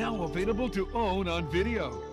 Now available to own on video.